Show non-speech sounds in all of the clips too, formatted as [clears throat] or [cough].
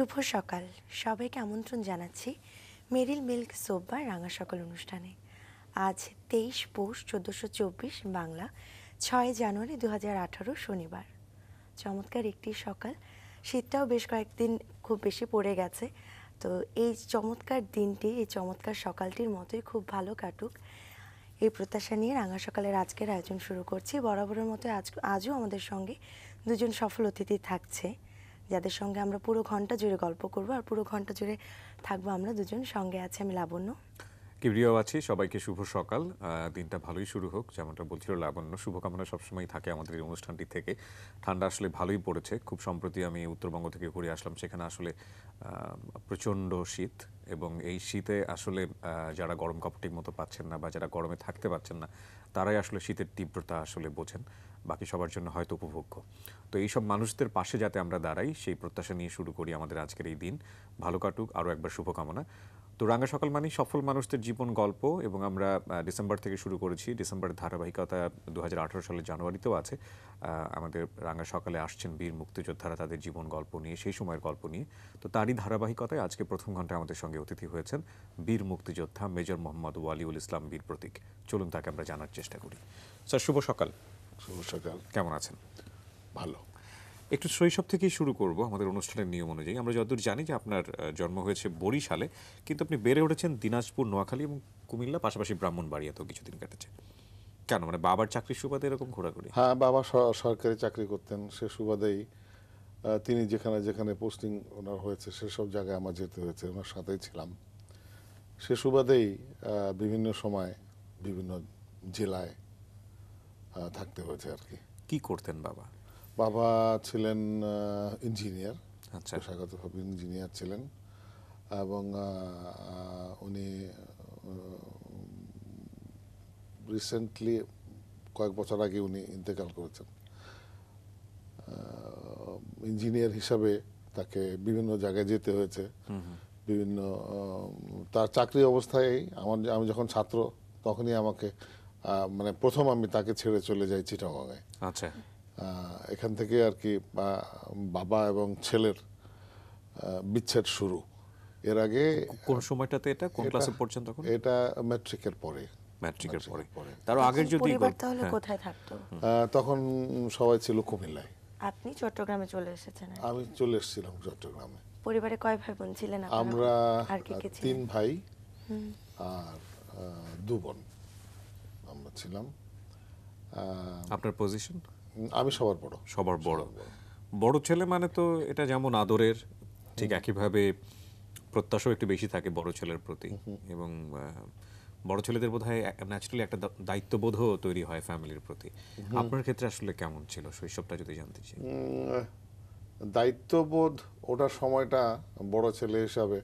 শুভ সকাল। সবাইকে আমন্ত্রণ জানাচ্ছি মেরিল মিল্ক সোববার রাঙা সকাল অনুষ্ঠানে। আজ তেইশ পৌষ চোদ্দোশো চব্বিশ বাংলা ছয় জানুয়ারি দু হাজার আঠারো শনিবার। চমৎকার একটি সকাল। শীতটাও বেশ কয়েকদিন খুব বেশি পড়ে গেছে। তো এই চমৎকার দিনটি, এই চমৎকার সকালটির মতোই খুব ভালো কাটুক। এই প্রত্যাশা নিয়ে রাঙা সকালের আজকের আয়োজন শুরু করছি। বরাবরের মতো আজ, আজও আমাদের সঙ্গে দুজন সফল অতিথি থাকছে। যাদের সঙ্গে আমরা পুরো ঘণ্টা জুড়ে গল্প করব আর পুরো ঘণ্টা জুড়ে থাকব আমরা দুজন, সঙ্গে আছে আমি লাবণ্য। কিবরিয়াও আছি। সবাইকে শুভ সকাল। দিনটা ভালোই শুরু হোক, যেমনটা বলছিল লাবণ্য। শুভকামনা সবসময় থাকে আমাদের এই অনুষ্ঠানটি থেকে। ঠান্ডা আসলে ভালোই পড়েছে। খুব সম্প্রতি আমি উত্তরবঙ্গ থেকে ঘুরে আসলাম। সেখানে আসলে প্রচণ্ড শীত এবং এই শীতে আসলে যারা গরম কাপড় ঠিক মতো পাচ্ছেন না বা যারা গরমে থাকতে পারছেন না তারাই আসলে শীতের তীব্রতা আসলে বোঝেন, বাকি সবার জন্য হয়তো উপভোগ্য। তো এইসব মানুষদের পাশে যাতে আমরা দাঁড়াই, সেই প্রত্যাশা নিয়ে শুরু করি আমাদের আজকের এই দিন। ভালো কাটুক, আরও একবার শুভকামনা। তো রাঙা সকাল মানেই সফল মানুষদের জীবন গল্প এবং আমরা ডিসেম্বর থেকে শুরু করেছি। ডিসেম্বরের ধারাবাহিকতা দু হাজার আঠেরো সালের জানুয়ারিতেও আছে। আমাদের রাঙা সকালে আসছেন বীর মুক্তিযোদ্ধারা তাদের জীবন গল্প নিয়ে সেই সময়ের গল্প নিয়ে। তো তারই ধারাবাহিকতায় আজকে প্রথম ঘন্টায় আমাদের সঙ্গে অতিথি হয়েছেন বীর মুক্তিযোদ্ধা মেজর মোহাম্মদ ওয়ালিউল ইসলাম বীর প্রতীক। চলুন তাকে আমরা জানার চেষ্টা করি। স্যার শুভ সকাল। শুভ সকাল। কেমন আছেন? ভালো। একটু শৈশব থেকেই শুরু করব আমাদের অনুষ্ঠানের নিয়ম অনুযায়ী। আমরা যতদূর জানি যে আপনার জন্ম হয়েছে বরিশালে কিন্তু আপনি বেড়ে উঠেছেন দিনাজপুর নোয়াখালী এবং কুমিল্লা পাশাপাশি ব্রাহ্মণবাড়িয়াতেও কিছুদিন কেটেছে। কেন? মানে বাবার চাকরির সুবাদে এরকম ঘোরাঘুরি? হ্যাঁ বাবা সরকারি চাকরি করতেন সে সুবাদেই তিনি যেখানে যেখানে পোস্টিং ওনার হয়েছে সেসব জায়গায় আমার যেতে হয়েছে ওনার সাথেই ছিলাম। সে সুবাদেই বিভিন্ন সময় বিভিন্ন জেলায় থাকতে হয়েছে আর কি। কি করতেন বাবা? বাবা ছিলেন ইঞ্জিনিয়ার আচ্ছা। পেশাগতভাবে ইঞ্জিনিয়ার ছিলেন এবং উনি রিসেন্টলি কয়েক বছর আগে উনি ইন্তেকাল করেছেন। ইঞ্জিনিয়ার হিসাবে তাকে বিভিন্ন জায়গায় যেতে হয়েছে। বিভিন্ন তার চাকরি অবস্থায় আমার আমি যখন ছাত্র তখনই আমাকে মানে প্রথম আমি তাকে ছেড়ে চলে যাই চিটাগাঙে আচ্ছা। এখান থেকে আর কি বাবা এবং ছেলের বিচ্ছেদ শুরু। এর আগে কোন সময়টাতে এটা? কোন ক্লাসে পর্যন্ত এটা ম্যাট্রিকের পরে। ম্যাট্রিকের পরে। তারও আগের যদি পরিবার তাহলে হ্যাঁ, কোথায় থাকতো? তখন সবাই ছিল কুমিল্লায়। আপনি চট্টগ্রামে চলে এসেছেন আমি চলে এসেছিলাম চট্টগ্রামে। পরিবারে কয় ভাই বোন ছিলেন আমরা আর কে কে তিন ভাই আর দু বোন আমরা ছিলাম। আপনার পজিশন আমি সবার বড়। সবার বড়। বড়। ছেলে মানে তো এটা যেমন আদরের ঠিক একইভাবে প্রত্যাশাও একটু বেশি থাকে বড় ছেলের প্রতি। এবং বড় ছেলেদের বোধ হয় ন্যাচারালি একটা দায়িত্ববোধও তৈরি হয় ফ্যামিলির প্রতি। আপনার ক্ষেত্রে আসলে কেমন ছিল? শৈশবটা যদি জানতে চাই। দায়িত্ববোধ ওটার সময়টা বড় ছেলে হিসাবে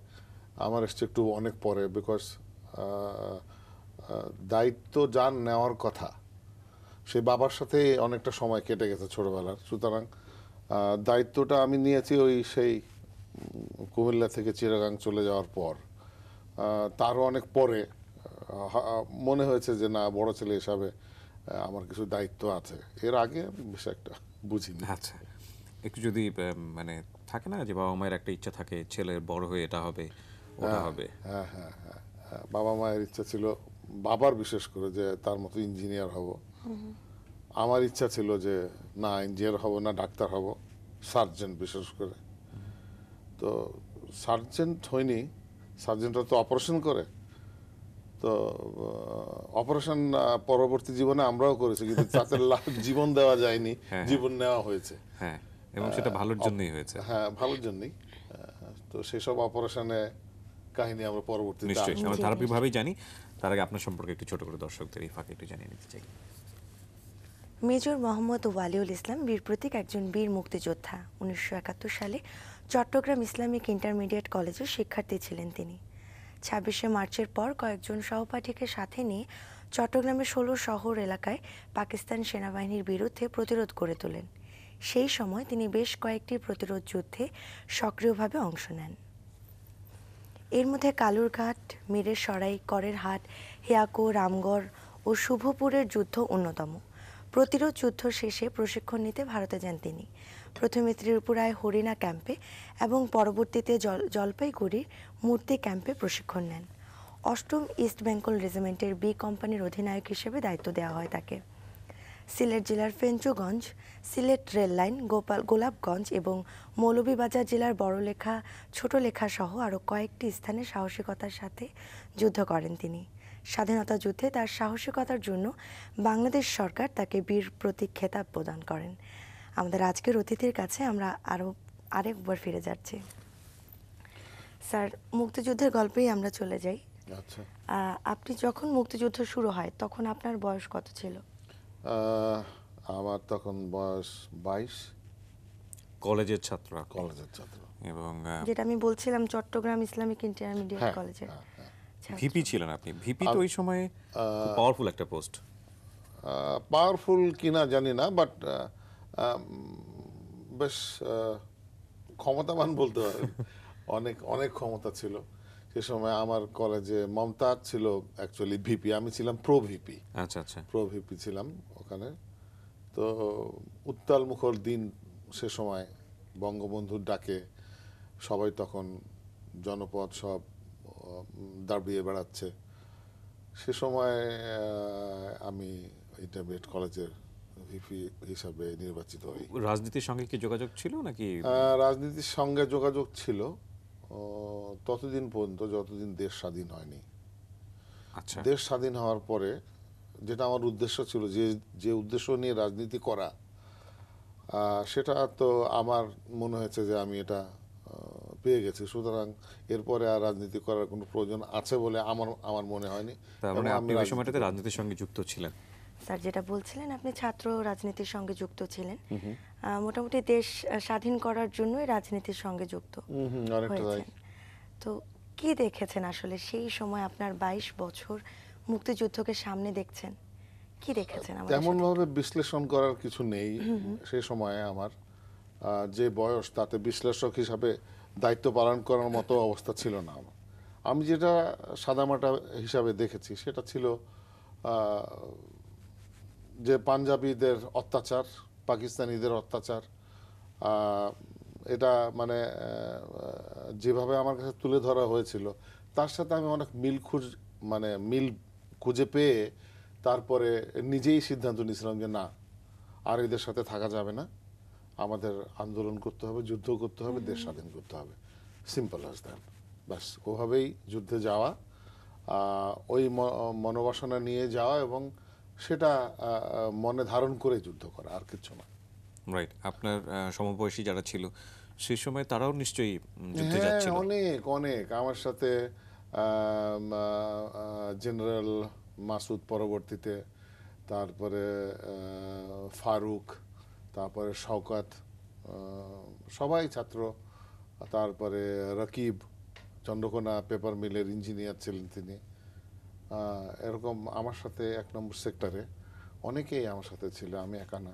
আমার এসছে একটু অনেক পরে বিকজ দায়িত্ব যার নেওয়ার কথা। সে বাবার সাথে অনেকটা সময় কেটে গেছে ছোটবেলার। সুতরাং দায়িত্বটা আমি নিয়েছি ওই সেই কুমিল্লা থেকে চিরাগাং চলে যাওয়ার পর। তারও অনেক পরে মনে হয়েছে যে না বড় ছেলে হিসাবে আমার কিছু দায়িত্ব আছে। এর আগে বেশ একটা বুঝিনি। আচ্ছা। একটু যদি মানে থাকে না যে বাবা মায়ের একটা ইচ্ছা থাকে ছেলের বড় হয়ে এটা হবে ওটা হবে। হ্যাঁ হ্যাঁ হ্যাঁ হ্যাঁ। বাবা মায়ের ইচ্ছা ছিল বাবার বিশেষ করে যে তার মতো ইঞ্জিনিয়ার হব। আমার ইচ্ছা ছিল যে না ইঞ্জিনিয়ার হব না ডাক্তার হব সার্জেন্ট বিশেষ করে। তো সার্জেন্ট হয়নি সার্জেন্টরা তো অপারেশন করে। তো অপারেশন পরবর্তী জীবনে আমরাও করেছি কিন্তু তাতে লাভ [laughs] জীবন দেওয়া যায়নি হ্যাঁ। জীবন নেওয়া হয়েছে। হ্যাঁ এবং সেটা ভালোর জন্যই হয়েছে। হ্যাঁ ভালোর জন্যই। তো সেসব অপারেশনে কাহিনী আমরা পরবর্তীতে নিশ্চয়ই আমরা ধারাবাহিকভাবেই জানি। তার আগে আপনার সম্পর্কে একটু ছোট করে দর্শকদের এই ফাঁকে একটু জানিয়ে নিতে চাই। মেজর মোহাম্মদ ওয়ালিউল ইসলাম বীর প্রতীক, একজন বীর মুক্তিযোদ্ধা। উনিশশো একাত্তর সালে চট্টগ্রাম ইসলামিক ইন্টারমিডিয়েট কলেজের শিক্ষার্থী ছিলেন তিনি। ছাব্বিশে মার্চের পর কয়েকজন সহপাঠীকে সাথে নিয়ে চট্টগ্রামের ষোলো শহর এলাকায় পাকিস্তান সেনাবাহিনীর বিরুদ্ধে প্রতিরোধ গড়ে তোলেন। সেই সময় তিনি বেশ কয়েকটি প্রতিরোধ যুদ্ধে সক্রিয়ভাবে অংশ নেন। এর মধ্যে কালুরঘাট, মীরের সরাই করের হাট হিয়াকো, রামগড় ও শুভপুরের যুদ্ধ অন্যতম। প্রতিরোধ যুদ্ধ শেষে প্রশিক্ষণ নিতে ভারতে যান তিনি। প্রথমে ত্রিপুরায় হরিণা ক্যাম্পে এবং পরবর্তীতে জল, জলপাইগুড়ির মূর্তি ক্যাম্পে প্রশিক্ষণ নেন। অষ্টম ইস্ট বেঙ্গল রেজিমেন্টের বি কোম্পানির অধিনায়ক হিসেবে দায়িত্ব দেওয়া হয় তাকে। সিলেট জেলার ফেঞ্চুগঞ্জ, সিলেট রেল লাইন, গোপাল, গোলাপগঞ্জ এবং মৌলভীবাজার জেলার বড়লেখা ছোটলেখা সহ আরও কয়েকটি স্থানে সাহসিকতার সাথে যুদ্ধ করেন তিনি। স্বাধীনতা যুদ্ধে তার সাহসিকতার জন্য বাংলাদেশ সরকার তাকে বীর প্রতীক খেতাব প্রদান করেন। আমাদের আজকের অতিথির কাছে আমরা আরও আরেকবার ফিরে যাচ্ছি। স্যার মুক্তিযুদ্ধের গল্পেই আমরা চলে যাই। আচ্ছা। আহ, আপনি যখন মুক্তিযুদ্ধ শুরু হয় তখন আপনার বয়স কত ছিল? আহ, আমার তখন বয়স বাইশ। কলেজের ছাত্র। কলেজের ছাত্র। এবং যেটা আমি বলছিলাম চট্টগ্রাম ইসলামিক ইন্টারমিডিয়েট হ্যাঁ, কলেজে হ্যাঁ। ভিপি ছিলেন আপনি। ভিপি তো ওই সময়ে পাওয়ারফুল একটা পোস্ট পাওয়ারফুল কিনা জানি না বাট বেশ ক্ষমতাবান বলতে পারেন অনেক অনেক ক্ষমতা ছিল। সে সময় আমার কলেজে মমতাজ ছিল অ্যাকচুয়ালি ভিপি আমি ছিলাম প্রো ভিপি আচ্ছা আচ্ছা। প্রো ভিপি ছিলাম ওখানে। তো উত্তাল মুখর দিন সে সময় বঙ্গবন্ধুর ডাকে। সবাই তখন জনপদ সব দাঁড়িয়ে বেড়াচ্ছে। সে সময় আমি ইন্টারমিডিয়েট কলেজের ভিপি হিসাবে নির্বাচিত হই। রাজনীতির সঙ্গে কি যোগাযোগ ছিল নাকি? রাজনীতির সঙ্গে যোগাযোগ ছিল। ততদিন পর্যন্ত যতদিন দেশ স্বাধীন হয়নি। আচ্ছা। দেশ স্বাধীন হওয়ার পরে যেটা আমার উদ্দেশ্য ছিল যে যে উদ্দেশ্য নিয়ে রাজনীতি করা সেটা তো আমার মনে হয়েছে যে আমি এটা পেয়ে গেছি। সুতরাং এরপরে আর রাজনীতি করার কোনো প্রয়োজন আছে বলে আমার আমার মনে হয়নি। তার মানে আপনি ওই সময়টাতে রাজনীতির সঙ্গে যুক্ত ছিলেন। স্যার যেটা বলছিলেন আপনি ছাত্র রাজনীতির সঙ্গে যুক্ত ছিলেন। মোটামুটি দেশ স্বাধীন করার জন্যই রাজনীতির সঙ্গে যুক্ত তো কি দেখেছেন আসলে সেই সময় আপনার বাইশ বছর মুক্তিযুদ্ধকে সামনে দেখছেন? কি দেখেছেন তেমন ভাবে বিশ্লেষণ করার কিছু নেই সেই সময়ে আমার। আহ, যে বয়স তাতে বিশ্লেষক হিসাবে দায়িত্ব পালন করার মতো অবস্থা ছিল না আমার। আমি যেটা সাদামাটা হিসাবে দেখেছি, সেটা ছিল যে পাঞ্জাবিদের অত্যাচার, পাকিস্তানিদের অত্যাচার এটা মানে যেভাবে আমার কাছে তুলে ধরা হয়েছিল, তার সাথে আমি অনেক মিল খুঁজ মানে মিল খুঁজে পেয়ে তারপরে নিজেই সিদ্ধান্ত নিয়েছিলাম যে না, আর এদের সাথে থাকা যাবে না। আমাদের আন্দোলন করতে হবে যুদ্ধ করতে হবে দেশ স্বাধীন করতে হবে। সিম্পল আজ দ্যাট ব্যাস ওভাবেই যুদ্ধে যাওয়া ওই মনোবাসনা নিয়ে যাওয়া এবং সেটা মনে ধারণ করে যুদ্ধ করা আর কিছু না। রাইট আপনার সমবয়সী যারা ছিল সেই সময় তারাও নিশ্চয়ই যুদ্ধে হ্যাঁ যাচ্ছিল। অনেক অনেক। আমার সাথে জেনারেল মাসুদ পরবর্তীতে তারপরে ফারুক তারপরে শওকত সবাই ছাত্র। তারপরে রকিব চন্দ্রকোনা পেপার মিলের ইঞ্জিনিয়ার ছিলেন তিনি। এরকম আমার সাথে এক নম্বর সেক্টরে অনেকেই আমার সাথে ছিল আমি একা না।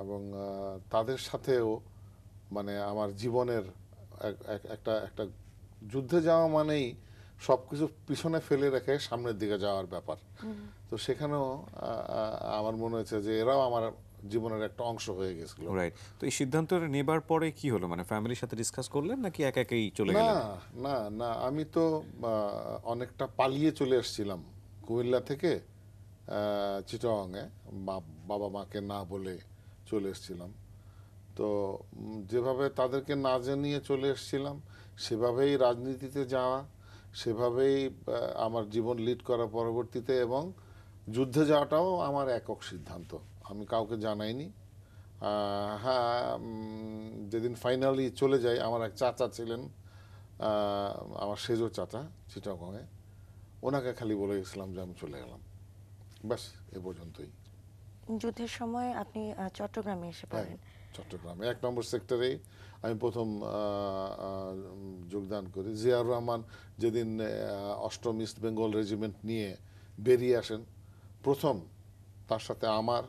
এবং তাদের সাথেও মানে আমার জীবনের এক- এক- একটা একটা যুদ্ধে যাওয়া মানেই সব কিছু পিছনে ফেলে রেখে সামনের দিকে যাওয়ার ব্যাপার। তো সেখানেও আমার মনে হয়েছে যে এরাও আমার জীবনের একটা অংশ হয়ে গেছিল। রাইট তো এই সিদ্ধান্ত নেবার পরে কি হলো? মানে ফ্যামিলির সাথে ডিসকাস করলেন নাকি একা একাই চলে গেলেন? না না না আমি তো অনেকটা পালিয়ে চলে এসেছিলাম কুমিল্লা থেকে চিটংয়ে বাবা মাকে না বলে চলে এসেছিলাম। তো যেভাবে তাদেরকে না জানিয়ে চলে এসেছিলাম সেভাবেই রাজনীতিতে যাওয়া সেভাবেই আমার জীবন লিড করা পরবর্তীতে এবং যুদ্ধে যাওয়াটাও আমার একক সিদ্ধান্ত। আমি কাউকে জানাইনি। হ্যাঁ যেদিন ফাইনালি চলে যাই আমার এক চাচা ছিলেন আমার সেজো চাচা চিটাগংয়ে। ওনাকে খালি বলে গেছিলাম যে আমি চলে গেলাম। ব্যাস এ পর্যন্তই। যুদ্ধের সময় আপনি চট্টগ্রামে এসে হ্যাঁ, পড়েন। চট্টগ্রামে। এক নম্বর সেক্টরেই আমি প্রথম যোগদান করি। জিয়াউর রহমান যেদিন অষ্টম ইস্ট বেঙ্গল রেজিমেন্ট নিয়ে বেরিয়ে আসেন প্রথম তার সাথে আমার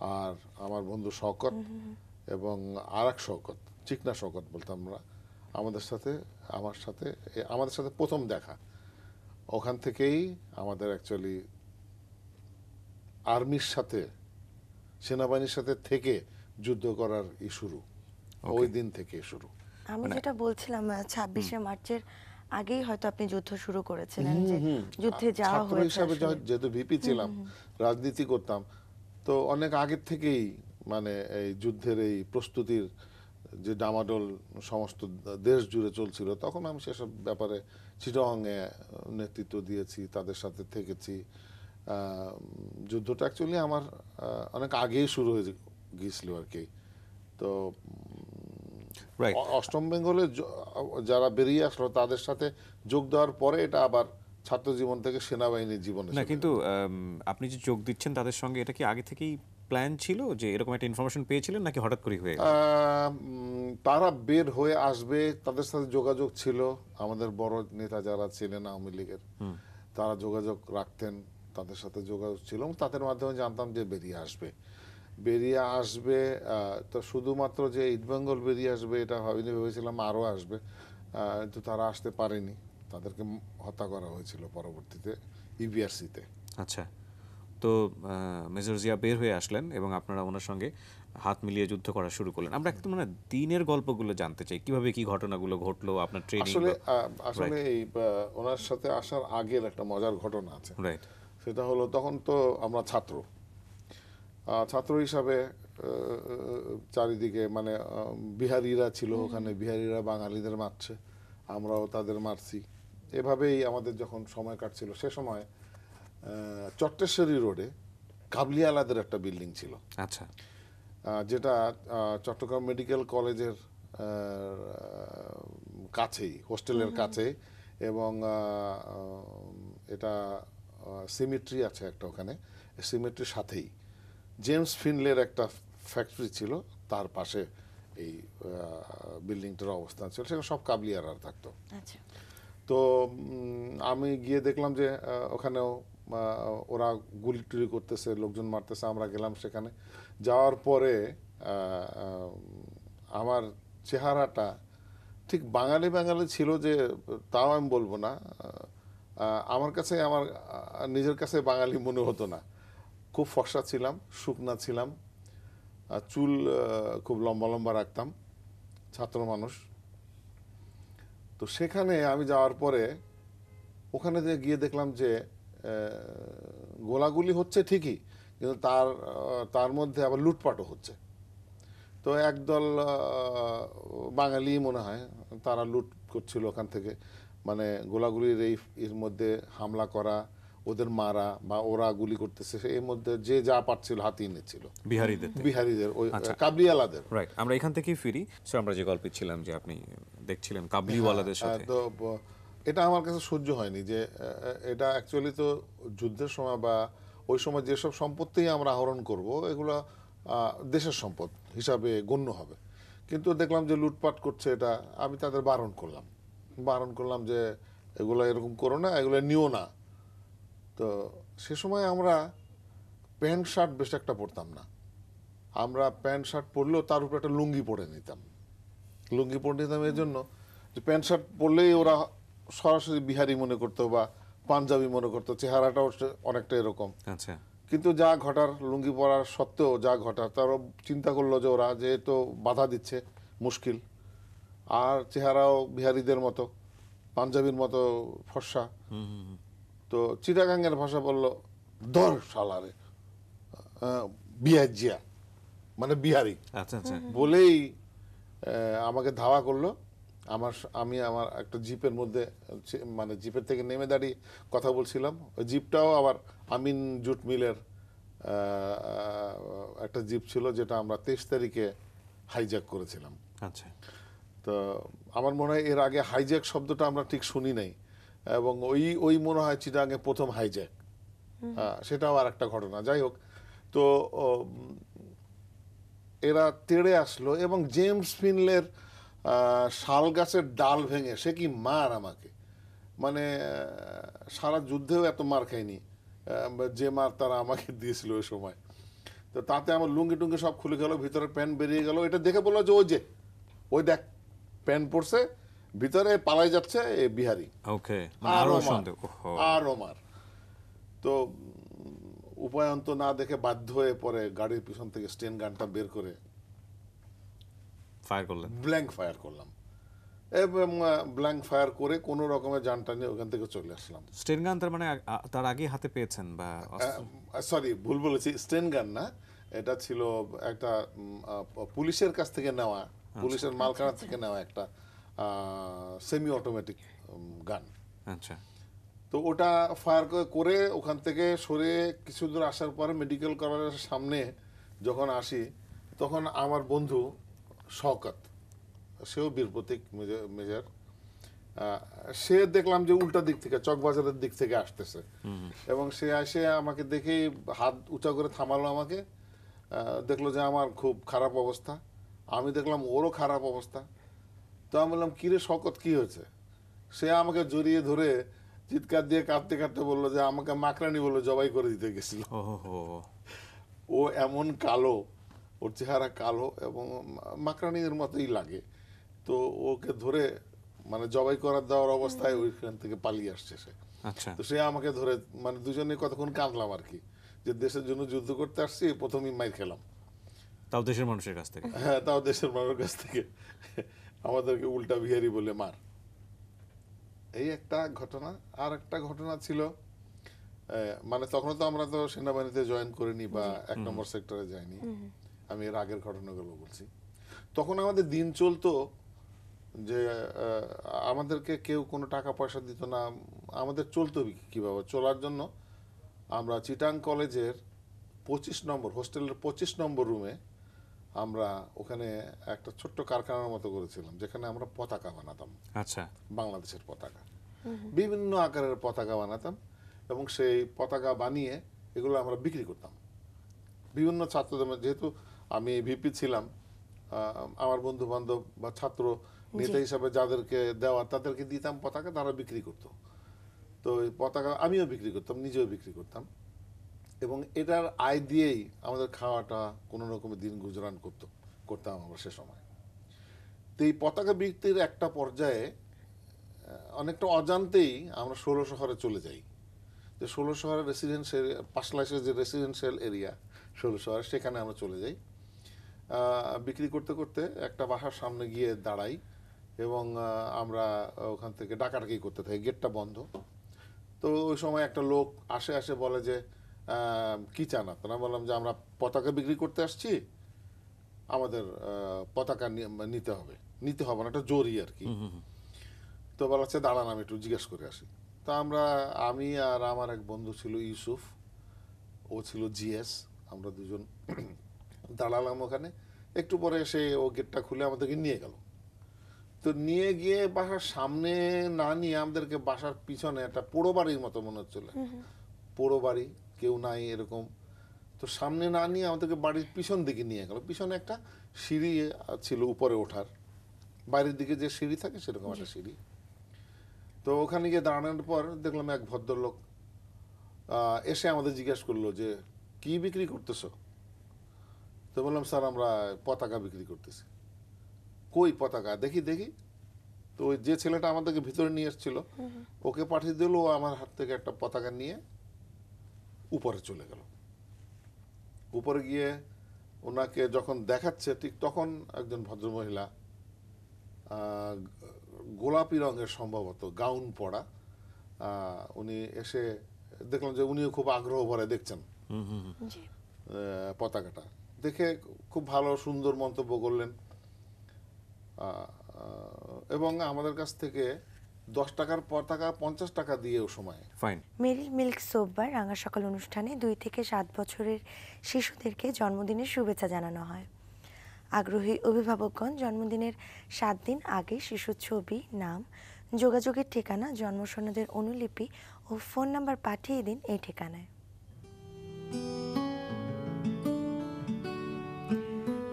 আর আমার বন্ধু শওকত এবং আর এক শওকত চিকনা শওকত বলতাম আমরা আমাদের সাথে আমার সাথে আমাদের সাথে প্রথম দেখা। ওখান থেকেই আমাদের অ্যাকচুয়ালি আর্মির সাথে সেনাবাহিনীর সাথে থেকে যুদ্ধ করার ই শুরু। ওই দিন থেকে শুরু। আমি মানে যেটা বলছিলাম ছাব্বিশে মার্চের আগেই হয়তো আপনি যুদ্ধ শুরু করেছিলেন যে যুদ্ধে যাওয়া হয়েছে হিসাবে যেহেতু ভিপি ছিলাম রাজনীতি করতাম তো অনেক আগের থেকেই মানে এই যুদ্ধের এই প্রস্তুতির যে ডামাডোল সমস্ত দেশ জুড়ে চলছিল তখন আমি সেসব ব্যাপারে চিটংয়ে নেতৃত্ব দিয়েছি তাদের সাথে থেকেছি। যুদ্ধটা অ্যাকচুয়ালি আমার অনেক আগেই শুরু হয়ে গিয়েছিল আর কি। তো অষ্টম বেঙ্গলে যারা বেরিয়ে আসলো তাদের সাথে যোগ দেওয়ার পরে এটা আবার ছাত্র জীবন থেকে সেনাবাহিনীর জীবনে না কিন্তু আপনি যে যোগ দিচ্ছেন তাদের সঙ্গে এটা কি আগে থেকেই প্ল্যান ছিল যে এরকম একটা ইনফরমেশন পেয়েছিলেন নাকি হঠাৎ করে হয়ে তারা বের হয়ে আসবে তাদের সাথে যোগাযোগ ছিল। আমাদের বড় নেতা যারা ছিলেন আওয়ামী লীগের তারা যোগাযোগ রাখতেন তাদের সাথে যোগাযোগ ছিল এবং তাদের মাধ্যমে জানতাম যে বেরিয়ে আসবে। বেরিয়ে আসবে তো শুধুমাত্র যে ইস্টবেঙ্গল বেরিয়ে আসবে এটা ভাবিনি ভেবেছিলাম আরও আসবে কিন্তু তারা আসতে পারেনি। তাদেরকে হত্যা করা হয়েছিল পরবর্তীতে ইবিআরসিতে আচ্ছা। তো মেজর জিয়া বের হয়ে আসলেন এবং আপনারা ওনার সঙ্গে হাত মিলিয়ে যুদ্ধ করা শুরু করলেন। আমরা একদম মানে দিনের গল্পগুলো জানতে চাই। কীভাবে কি ঘটনাগুলো ঘটলো আপনার ট্রেনিং আসলে আসলে এই ওনার সাথে আসার আগের একটা মজার ঘটনা আছে। রাইট সেটা হলো তখন তো আমরা ছাত্র। ছাত্র হিসাবে চারিদিকে মানে বিহারিরা ছিল ওখানে। বিহারিরা বাঙালিদের মারছে। আমরাও তাদের মারছি। এভাবেই আমাদের যখন সময় কাটছিল সে সময় চট্টেশ্বরী রোডে কাবলিয়ালাদের একটা বিল্ডিং ছিল। আচ্ছা। যেটা চট্টগ্রাম মেডিকেল কলেজের কাছেই হোস্টেলের কাছে এবং এটা সিমেট্রি আছে একটা ওখানে সিমেট্রির সাথেই। জেমস ফিনলের একটা ফ্যাক্টরি ছিল তার পাশে এই বিল্ডিংটার অবস্থান ছিল সেখানে সব কাবলিয়ারা থাকতো। আচ্ছা। তো আমি গিয়ে দেখলাম যে ওখানেও ওরা গুলি টুলি করতেছে, লোকজন মারতেছে, আমরা গেলাম সেখানে। যাওয়ার পরে আমার চেহারাটা ঠিক বাঙালি বাঙালি ছিল যে, তাও আমি বলব না। আমার কাছে আমার নিজের কাছে বাঙালি মনে হতো না। খুব ফর্সা ছিলাম, শুকনা ছিলাম। চুল খুব লম্বা লম্বা রাখতাম। ছাত্র মানুষ। তো সেখানে আমি যাওয়ার পরে ওখানে যে গিয়ে দেখলাম যে গোলাগুলি হচ্ছে ঠিকই, কিন্তু তার তার মধ্যে আবার লুটপাটও হচ্ছে। তো একদল বাঙালি মনে হয়, তারা লুট করছিল ওখান থেকে। মানে গোলাগুলির এই, এর মধ্যে হামলা করা ওদের মারা বা ওরা গুলি করতেছে এর মধ্যে যে যা পারছিল হাতিয়ে নিচ্ছিল। বিহারিদের। বিহারিদের ওই কাবলিওয়ালাদের। রাইট আমরা এখান থেকেই ফিরি। সো আমরা যে গল্পে ছিলাম যে আপনি দেখছিলেন কাবলিওয়ালাদের সাথে। তো এটা আমার কাছে সহ্য হয়নি যে এটা অ্যাকচুয়ালি তো যুদ্ধের সময় বা ওই সময় যেসব সম্পত্তি আমরা আহরণ করব এগুলো দেশের সম্পদ হিসাবে গণ্য হবে। কিন্তু দেখলাম যে লুটপাট করছে এটা আমি তাদের বারণ করলাম। বারণ করলাম যে এগুলো এরকম করো না এগুলো নিও না। তো সে সময় আমরা প্যান্ট শার্ট বেশ একটা পরতাম না। আমরা প্যান্ট শার্ট পরলেও তার উপর একটা লুঙ্গি পরে নিতাম। লুঙ্গি পরে নিতাম এই জন্য যে প্যান্ট শার্ট পরলেই ওরা সরাসরি বিহারি মনে করতো বা পাঞ্জাবি মনে করতো চেহারাটাও অনেকটা এরকম। আচ্ছা। কিন্তু যা ঘটার লুঙ্গি পরার সত্ত্বেও যা ঘটার তারও চিন্তা করল যে ওরা যেহেতু বাধা দিচ্ছে মুশকিল। আর চেহারাও বিহারিদের মতো পাঞ্জাবির মতো ফর্সা। তো চিটাগাঙ্গের ভাষা বলল দর সালারে বিহাজিয়া মানে বিহারি। আচ্ছা আচ্ছা। বলেই আমাকে ধাওয়া করল। আমার আমি আমার একটা জিপের মধ্যে মানে জিপের থেকে নেমে দাঁড়িয়ে কথা বলছিলাম। ওই জিপটাও আবার আমিন জুট মিলের একটা জিপ ছিল যেটা আমরা তেইশ তারিখে হাইজ্যাক করেছিলাম। আচ্ছা। তো আমার মনে হয় এর আগে হাইজ্যাক শব্দটা আমরা ঠিক শুনি নাই। এবং ওই ওই মনে হয় চিটাঙে প্রথম হাইজ্যাক হ্যাঁ সেটাও আর একটা ঘটনা। যাই হোক তো এরা তেড়ে আসলো এবং জেমস ফিনলের শাল গাছের ডাল ভেঙে সে কি মার আমাকে? মানে সারা যুদ্ধেও এত মার খায়নি যে মার তারা আমাকে [laughs] দিয়েছিল ওই সময়। তো তাতে আমার লুঙ্গি টুঙ্গি সব খুলে গেল ভিতরে প্যান্ট বেরিয়ে গেল। এটা দেখে বলল যে ওই যে ওই দেখ প্যান্ট পরছে ভিতরে পালাই যাচ্ছে বিহারি। ওকে মানে আরও। আরও তো উপায়ন্ত না দেখে বাধ্য হয়ে পরে গাড়ির পিছন থেকে স্টেন গানটা বের করে ফায়ার করলেন। ব্ল্যাঙ্ক ফায়ার করলাম। এবং ব্ল্যাঙ্ক ফায়ার করে কোনো রকমের যানটা নিয়ে ওখান থেকে চলে আসলাম। স্টেন গান তার মানে তার আগে হাতে পেয়েছেন বা সরি ভুল বলেছি স্টেন গান না এটা ছিল একটা পুলিশের কাছ থেকে নেওয়া পুলিশের মালখানা থেকে নেওয়া একটা সেমি অটোমেটিক গান। আচ্ছা। তো ওটা ফায়ার করে ওখান থেকে সরে কিছু দূর আসার পরে মেডিকেল কলেজের সামনে যখন আসি তখন আমার বন্ধু শওকত সেও বীর প্রতীক মেজর- সে দেখলাম যে উল্টা দিক থেকে চকবাজারের দিক থেকে আসতেছে। এবং সে এসে আমাকে দেখেই হাত উঁচা করে থামালো আমাকে দেখল যে আমার খুব খারাপ অবস্থা। আমি দেখলাম ওরও খারাপ অবস্থা। তো আমি বললাম কিরে শকত কি হয়েছে? সে আমাকে জড়িয়ে ধরে চিৎকার দিয়ে কাঁদতে কাঁদতে বলল যে আমাকে মাকরানি বলল জবাই করে দিতে গেছিল। ও এমন কালো ওর চেহারা কালো এবং মাকরানির মতোই লাগে। তো ওকে ধরে মানে জবাই করার দেওয়ার অবস্থায় ওইখান থেকে পালিয়ে আসছে সে। আচ্ছা। তো সে আমাকে ধরে মানে দুজনে কতক্ষণ কাঁদলাম আর কি যে দেশের জন্য যুদ্ধ করতে আসছি প্রথমেই মাইর খেলাম। তাও দেশের মানুষের কাছ থেকে? হ্যাঁ তাও দেশের মানুষের কাছ থেকে। আমাদেরকে উল্টা বিহারি বলে মার। এই একটা ঘটনা আর একটা ঘটনা ছিল মানে তখন তো আমরা তো সেনাবাহিনীতে জয়েন করিনি বা এক নম্বর সেক্টরে যাইনি। আমি এর আগের ঘটনাগুলো বলছি। তখন আমাদের দিন চলতো যে আমাদেরকে কেউ কোনো টাকা পয়সা দিত না। আমাদের চলতো কি- কীভাবে? চলার জন্য আমরা চিটাং কলেজের পঁচিশ নম্বর হোস্টেলের পঁচিশ নম্বর রুমে আমরা ওখানে একটা ছোট্ট কারখানার মতো করেছিলাম যেখানে আমরা পতাকা বানাতাম। আচ্ছা। বাংলাদেশের পতাকা। বিভিন্ন আকারের পতাকা বানাতাম এবং সেই পতাকা বানিয়ে এগুলো আমরা বিক্রি করতাম। বিভিন্ন ছাত্রদের যেহেতু আমি ভিপি ছিলাম আমার বন্ধু বান্ধব বা ছাত্র নেতা হিসাবে যাদেরকে দেওয়া তাদেরকে দিতাম পতাকা তারা বিক্রি করতো। তো এই পতাকা আমিও বিক্রি করতাম নিজেও বিক্রি করতাম। এবং এটার আয় দিয়েই আমাদের খাওয়াটা কোনো রকমের দিন গুজরান করতো, করতাম আমরা সে সময়। তো এই পতাকা বিক্রির একটা পর্যায়ে অনেকটা অজান্তেই আমরা ষোলো শহরে চলে যাই। যে ষোলো শহরের রেসিডেন্সিয়াল পাশলাইশের যে রেসিডেন্সিয়াল এরিয়া ষোলো শহর সেখানে আমরা চলে যাই। বিক্রি করতে করতে একটা বাসার সামনে গিয়ে দাঁড়াই এবং আমরা ওখান থেকে ডাকাডাকি করতে থাকি, গেটটা বন্ধ। তো ওই সময় একটা লোক আসে আসে বলে যে কি চান আপনারা? বললাম যে আমরা পতাকা বিক্রি করতে আসছি আমাদের পতাকা নিতে হবে। নিতে হবে না একটা জোরই আর কি। তো বলা হচ্ছে দাঁড়ান আমি একটু জিজ্ঞেস করে আসি। তো আমরা আমি আর আমার এক বন্ধু ছিল ইউসুফ ও ছিল জিএস আমরা দুজন [clears throat] দাঁড়ালাম ওখানে। একটু পরে এসে ও গেটটা খুলে আমাদেরকে নিয়ে গেল। তো নিয়ে গিয়ে বাসার সামনে না নিয়ে আমাদেরকে বাসার পিছনে একটা পোড়ো বাড়ির মতো মনে হচ্ছিল। পোড়ো বাড়ি কেউ নাই এরকম। তো সামনে না নিয়ে আমাদেরকে বাড়ির পিছন দিকে নিয়ে গেল। পিছনে একটা সিঁড়ি ছিল উপরে ওঠার। বাইরের দিকে যে সিঁড়ি থাকে সেরকম একটা সিঁড়ি। তো ওখানে গিয়ে দাঁড়ানোর পর দেখলাম এক ভদ্রলোক এসে আমাদের জিজ্ঞাসা করল যে কি বিক্রি করতেছো? তো বললাম স্যার আমরা পতাকা বিক্রি করতেছি। কই পতাকা? দেখি দেখি। তো ওই যে ছেলেটা আমাদেরকে ভিতরে নিয়ে এসেছিল ওকে পাঠিয়ে দিল ও আমার হাত থেকে একটা পতাকা নিয়ে উপরে চলে গেল। উপরে গিয়ে ওনাকে যখন দেখাচ্ছে ঠিক তখন একজন ভদ্রমহিলা গোলাপি রঙের সম্ভবত গাউন পরা উনি এসে দেখলাম যে উনিও খুব আগ্রহ ভরে দেখছেন। হুম হুম হুম। জি। আহ, পতাকাটা। দেখে খুব ভালো সুন্দর মন্তব্য করলেন। এবং আমাদের কাছ থেকে দশ টাকার পতাকা পঞ্চাশ টাকা দিয়ে ও সময়। ফাইন মেরিল মিল্ক সোববার রাঙা সকাল অনুষ্ঠানে দুই থেকে সাত বছরের শিশুদেরকে জন্মদিনের শুভেচ্ছা জানানো হয়। আগ্রহী অভিভাবকগণ জন্মদিনের সাত দিন আগে শিশুর ছবি নাম যোগাযোগের ঠিকানা জন্মসনদের অনুলিপি ও ফোন নাম্বার পাঠিয়ে দিন এই ঠিকানায়।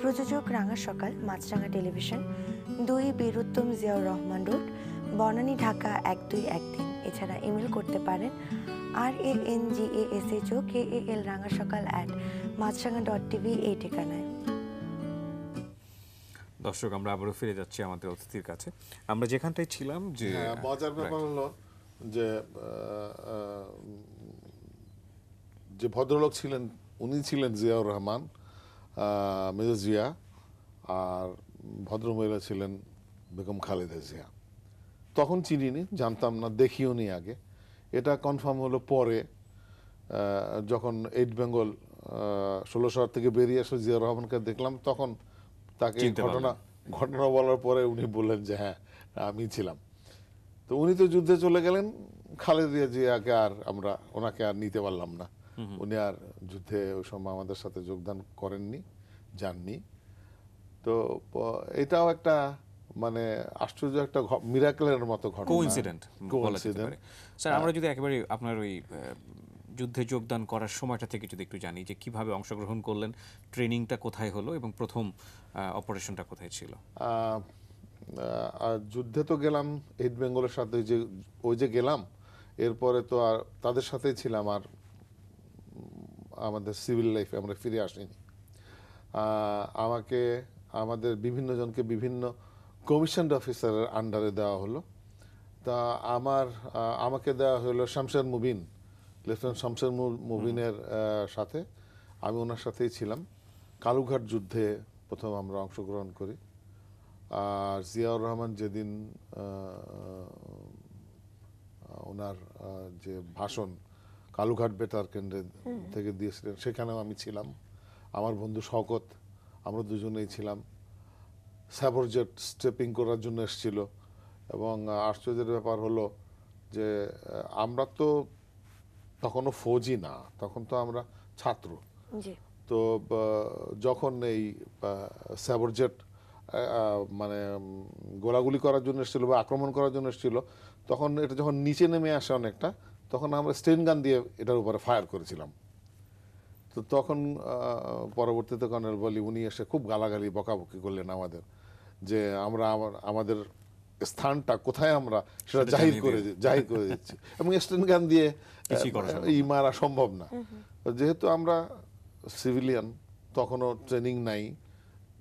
প্রযোজক রাঙা সকাল মাছরাঙা টেলিভিশন দুই বীরুত্তম জিয়াউর রহমান রোড বনানী ঢাকা এক দুই এক তিন। এছাড়া ইমেল করতে পারেন আর A N G A S H O K A L Ranga Sokal at Maasranga dot TV এই ঠিকানায়। দর্শক আমরা আবারও ফিরে যাচ্ছি আমাদের অতিথির কাছে। আমরা যেখানটায় ছিলাম যে হ্যাঁ, মজার ব্যাপার. হলো যে যে ভদ্রলোক ছিলেন উনি ছিলেন জিয়াউর রহমান মেজর জিয়া আর ভদ্রমহিলা ছিলেন বেগম খালেদা জিয়া। তখন চিনিনি জানতাম না দেখিও নি আগে। এটা কনফার্ম হলো পরে যখন এইট বেঙ্গল ষোলো শহর থেকে বেরিয়ে এসে জিয়া রহমানকে দেখলাম তখন তাকে ঘটনা ঘটনা বলার পরে উনি বললেন যে হ্যাঁ আমি ছিলাম। তো উনি তো যুদ্ধে চলে গেলেন খালেদা জিয়াকে আর আমরা ওনাকে আর নিতে পারলাম না। উনি আর যুদ্ধে ওই সময় আমাদের সাথে যোগদান করেননি যাননি। তো এটাও একটা মানে আশ্চর্য একটা মিরাকেলের মতো ঘটনা। কোইন্সিডেন্ট. পারে। স্যার আমরা যদি একেবারে আপনার ওই যুদ্ধে যোগদান করার সময়টা থেকে যদি একটু জানি যে কীভাবে অংশগ্রহণ করলেন ট্রেনিংটা কোথায় হলো এবং প্রথম অপারেশনটা কোথায় ছিল? আর যুদ্ধে তো গেলাম এইট বেঙ্গলের সাথে ওই যে ওই যে গেলাম এরপরে তো আর তাদের সাথেই ছিলাম আর আমাদের সিভিল লাইফে আমরা ফিরে আসিনি। আমাকে আমাদের বিভিন্ন জনকে বিভিন্ন কমিশন অফিসারের আন্ডারে দেওয়া হলো। তা আমার আমাকে দেওয়া হলো শামশের মুবিন লেফটেন্যান্ট শামশের মু- মুবিনের সাথে। আমি ওনার সাথেই ছিলাম। কালুঘাট যুদ্ধে প্রথম আমরা অংশগ্রহণ করি। আর জিয়াউর রহমান যেদিন ওনার যে ভাষণ কালুঘাট বেতার কেন্দ্রে থেকে দিয়েছিলেন সেখানেও আমি ছিলাম। আমার বন্ধু শওকত আমরা দুজনেই ছিলাম। স্যাবরজেট স্টেপিং করার জন্য এসেছিল। এবং আশ্চর্যের ব্যাপার হলো যে আমরা তো তখনও ফৌজি না তখন তো আমরা ছাত্র। তো যখন এই স্যাবরজেট মানে গোলাগুলি করার জন্য এসেছিল বা আক্রমণ করার জন্য এসেছিল তখন এটা যখন নিচে নেমে আসে অনেকটা তখন আমরা স্টেন গান দিয়ে এটার উপরে ফায়ার করেছিলাম। তো তখন আহ, পরবর্তীতে কর্নেল বলি উনি এসে খুব গালাগালি বকাবকি করলেন আমাদের যে আমরা আমাদের স্থানটা কোথায় আমরা সেটা জাহির করে জাহির করে দিচ্ছি। এবং স্টেন গান দিয়ে [laughs] ই মারা সম্ভব না। যেহেতু আমরা সিভিলিয়ান তখনও ট্রেনিং নাই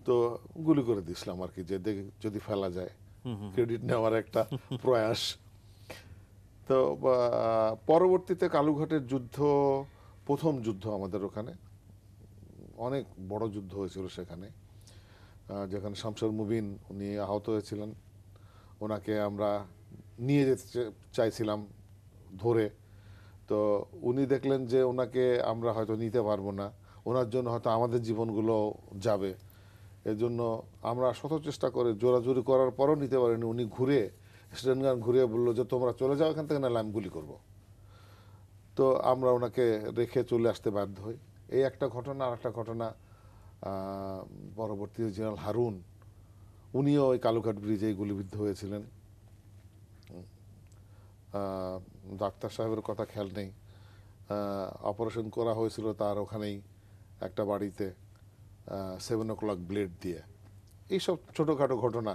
তো গুলি করে দিছিলাম আর কি যে দেখি যদি ফেলা যায়। ক্রেডিট নেওয়ার একটা প্রয়াস। তো পরবর্তীতে কালুঘাটের যুদ্ধ প্রথম যুদ্ধ আমাদের ওখানে। অনেক বড় যুদ্ধ হয়েছিল সেখানে যেখানে শামসুর মুবিন উনি আহত হয়েছিলেন। ওনাকে আমরা নিয়ে যেতে চাইছিলাম ধরে। তো উনি দেখলেন যে ওনাকে আমরা হয়তো নিতে পারব না। ওনার জন্য হয়তো আমাদের জীবনগুলো যাবে। এর জন্য আমরা শত চেষ্টা করে জোরাজুরি করার পরও নিতে পারিনি। উনি ঘুরে স্টেন গান ঘুরে বলল যে, তোমরা চলে যাও এখান থেকে, নাহলে আমি গুলি করব। তো আমরা ওনাকে রেখে চলে আসতে বাধ্য হই। এই একটা ঘটনা আর একটা ঘটনা আহ, পরবর্তী জেনারেল হারুন উনিও ওই কালুঘাট ব্রিজেই গুলিবিদ্ধ হয়েছিলেন। ডাক্তার সাহেবের কথা খেয়াল নেই। অপারেশন করা হয়েছিল তার ওখানেই একটা বাড়িতে সেভেন ও ক্লক ব্লেড দিয়ে। এইসব ছোটোখাটো ঘটনা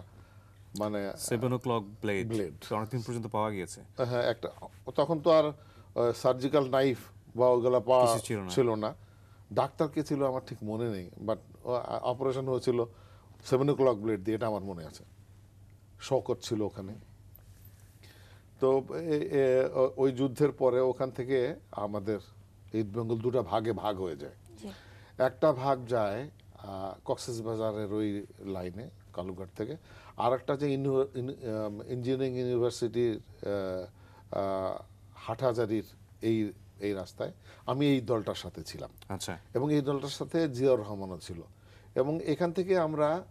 মানে seven o'clock blade Blade. অনেকদিন পর্যন্ত পাওয়া গিয়েছে। হ্যাঁ একটা তখন তো আর সার্জিক্যাল নাইফ বা ওগুলা পাওয়া ছিল না। ডাক্তার কে ছিল আমার ঠিক মনে নেই বাট অপারেশন হয়েছিল সেভেন ও ক্লক ব্লেড দিয়ে এটা আমার মনে আছে। শকত ছিল ওখানে। তো ওই যুদ্ধের পরে ওখান থেকে আমাদের বেঙ্গল দুটা ভাগে ভাগ হয়ে যায়। একটা ভাগ যায় কক্সেস বাজারের ওই লাইনে কালুঘাট থেকে। আর একটা যে ইঞ্জিনিয়ারিং ইউনিভার্সিটির হাটহাজারির এই এই রাস্তায় আমি এই দলটার সাথে ছিলাম। আচ্ছা। এবং এই দলটার সাথে জিয়াউর রহমানও ছিল। এবং এখান থেকে আমরা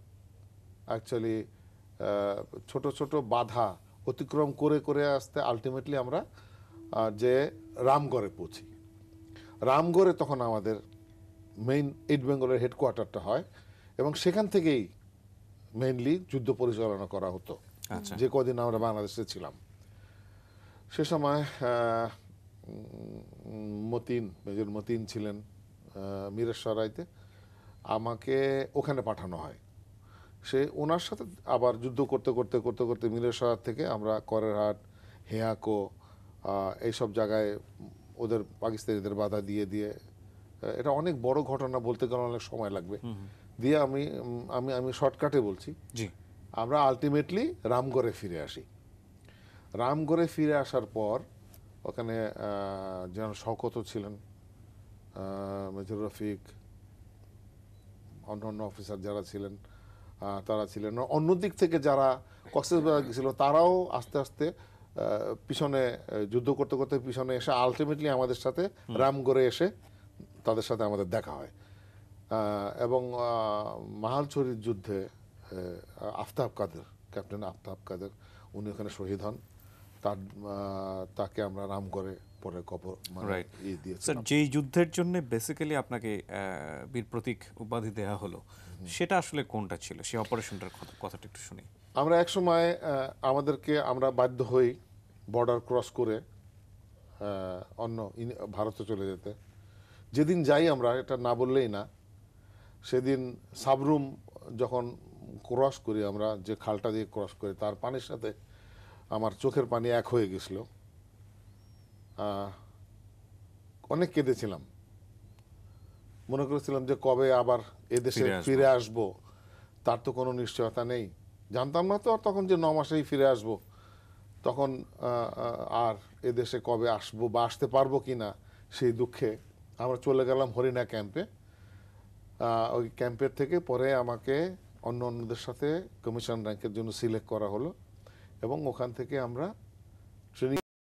অ্যাকচুয়ালি ছোট ছোট বাধা অতিক্রম করে করে আসতে আলটিমেটলি আমরা যে রামগড়ে পৌঁছি। রামগড়ে তখন আমাদের মেইন ইস্ট বেঙ্গলের হেডকোয়ার্টারটা হয় এবং সেখান থেকেই মেইনলি যুদ্ধ পরিচালনা করা হতো। আচ্ছা। যে কদিন আমরা বাংলাদেশে ছিলাম। সে সময় মতিন মেজর মতিন ছিলেন মিরেশ্বরাইতে আমাকে ওখানে পাঠানো হয়। সে ওনার সাথে আবার যুদ্ধ করতে করতে করতে করতে মিরেশ্বরার থেকে আমরা করেরহাট হেয়াকো এইসব জায়গায় ওদের পাকিস্তানিদের বাধা দিয়ে দিয়ে এটা অনেক বড় ঘটনা বলতে গেলে অনেক সময় লাগবে। দিয়ে আমি আমি আমি শর্টকাটে বলছি। জি। আমরা আলটিমেটলি রামগড়ে ফিরে আসি। রামগড়ে ফিরে আসার পর ওখানে যেন শকতও ছিলেন মেজর রফিক অন্য অন্য অফিসার যারা ছিলেন তারা ছিলেন। অন্য দিক থেকে যারা কক্সবাজার গেছিল তারাও আস্তে আস্তে পিছনে যুদ্ধ করতে করতে পিছনে এসে আলটিমেটলি আমাদের সাথে রামগড়ে এসে তাদের সাথে আমাদের দেখা হয়। এবং মাহালছড়ির যুদ্ধে আফতাব কাদের ক্যাপ্টেন আফতাব কাদের উনি ওখানে শহীদ হন। তার তাকে আমরা নাম করে পরে কবর মানে রাইট ই স্যার যেই যুদ্ধের জন্য বেসিক্যালি আপনাকে বীর প্রতীক উপাধি দেওয়া হলো সেটা আসলে কোনটা ছিল? সেই অপারেশনটার কথা- কথাটা একটু শুনি। আমরা এক সময় আমাদেরকে আমরা বাধ্য হই বর্ডার ক্রস করে অন্য ভারতে চলে যেতে। যেদিন যাই আমরা এটা না বললেই না সেদিন সাবরুম যখন ক্রস করি আমরা যে খালটা দিয়ে ক্রস করি তার পানির সাথে আমার চোখের পানি এক হয়ে গেছিল। অনেক কেঁদেছিলাম। মনে করেছিলাম যে কবে আবার এদেশে ফিরে আসব। ফিরে আসব তার তো কোনো নিশ্চয়তা নেই। জানতাম না তো আর তখন যে ন মাসেই ফিরে আসব তখন আর এদেশে কবে আসব বা আসতে পারব কি না সেই দুঃখে আমরা চলে গেলাম হরিণা ক্যাম্পে। ওই ক্যাম্পের থেকে পরে আমাকে অন্য অন্যদের সাথে কমিশন র্যাঙ্কের জন্য সিলেক্ট করা হলো। এবং ওখান থেকে আমরা